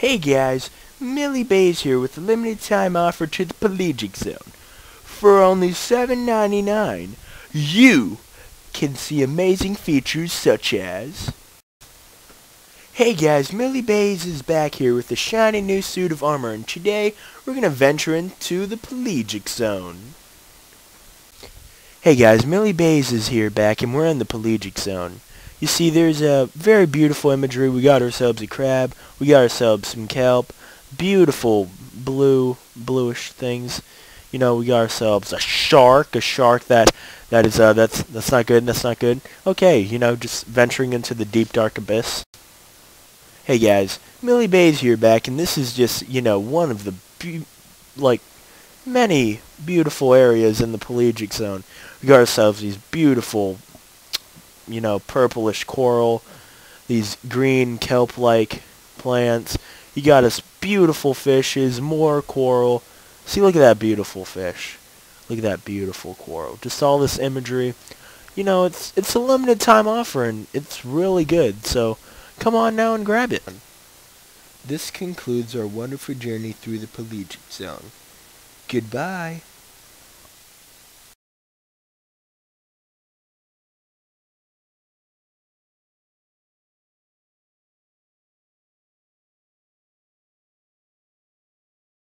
Hey guys, Millie Bays here with a limited time offer to the Pelagic Zone. For only $7.99, you can see amazing features such as... Hey guys, Millie Bays is back here with a shiny new suit of armor and today we're going to venture into the Pelagic Zone. Hey guys, Millie Bays is here back and we're in the Pelagic Zone. You see, there's a very beautiful imagery. We got ourselves a crab. We got ourselves some kelp. Beautiful blue, bluish things. You know, we got ourselves a shark. A shark that that is uh that's that's not good. That's not good. Okay, you know, just venturing into the deep dark abyss. Hey guys, Millie Bays here back, and this is just you know one of the like many beautiful areas in the pelagic zone. We got ourselves these beautiful you know, purplish coral, these green kelp-like plants. You got us beautiful fishes, more coral. See, look at that beautiful fish. Look at that beautiful coral. Just all this imagery. You know, it's it's a limited time offer and it's really good. So come on now and grab it. This concludes our wonderful journey through the Pelagic Zone. Goodbye.